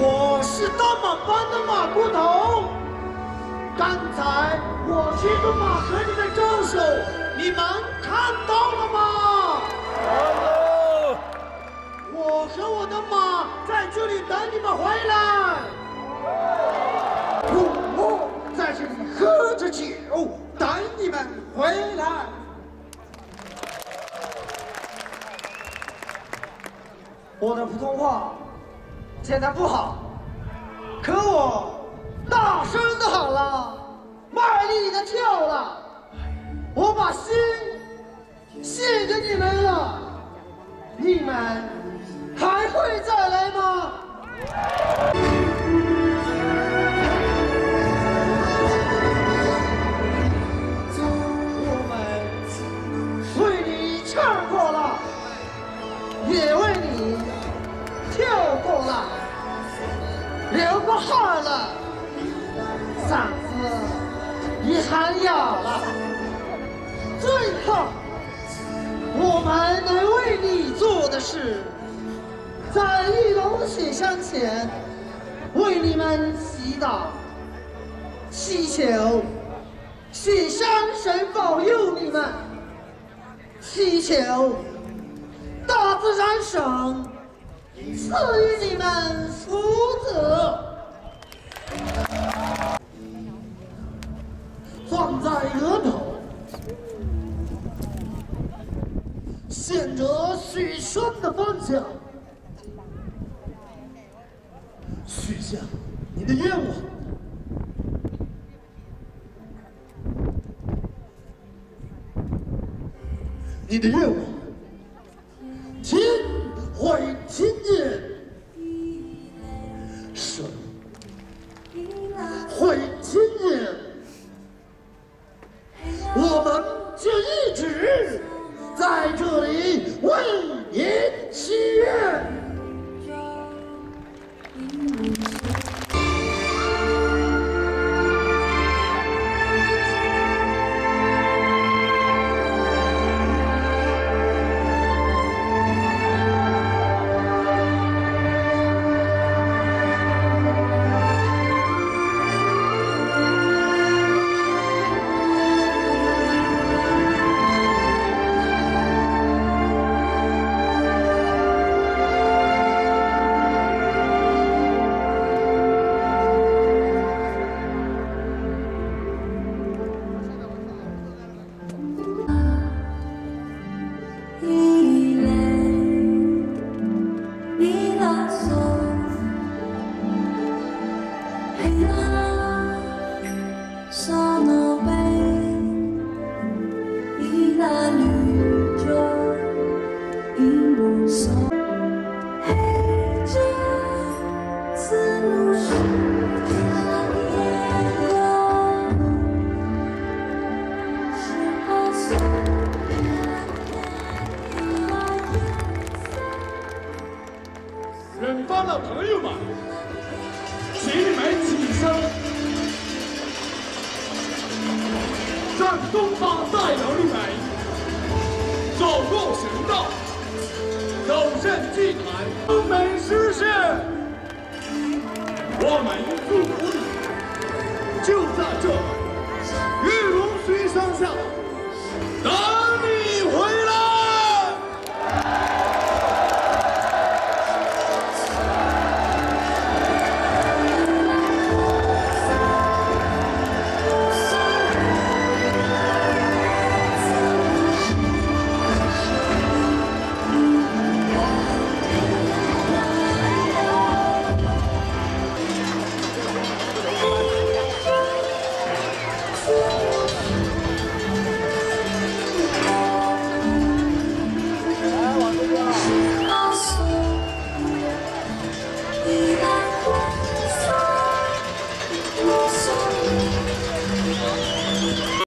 我是大马帮的马国头，刚才我骑着马和你们招手，你们看到了吗？hello，我和我的马在这里等你们回来。我在这里喝着酒，等你们回来。我的普通话。现在不好可我大声的喊了卖力的跳了我把心献给你们了你们还会再来吗？怕了，嗓子也喊哑了。最后，我们能为你做的是，在玉龙雪山前为你们祈祷，祈求雪山神保佑你们，祈求大自然神赐予你们福泽。在额头，向着雪山的方向，许下你的愿望。你的愿望，天会听见，神会远方的朋友们，请你们起身，向东方代表你们走过神道，走上祭坛，登门施舍。